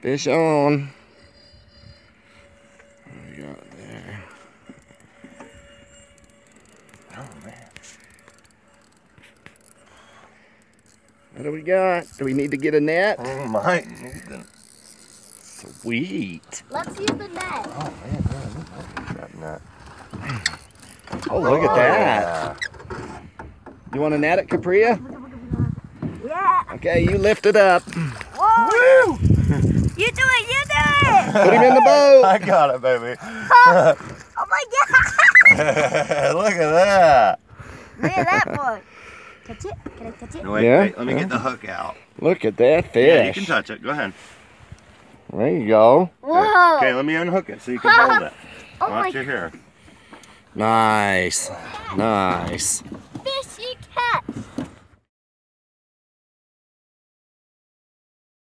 Fish on. What we got there? Oh man. What do we got? Do we need to get a net? Oh might need to. Sweet. Let's use the net. Oh man, man, that nut. Oh, look at that. You want a net at Capria? Yeah. Okay, you lift it up. Whoa. You do it. You do it. Put him in the boat. I got it, baby. Oh my God. Look at that. Look at that boy. Touch it. Can I touch it? No, wait, Yeah? wait, let me Yeah. get the hook out. Look at that fish. Yeah, you can touch it. Go ahead. there you go. Whoa. Okay, let me unhook it so you can hold it. Oh Watch my. it here. Nice. Nice.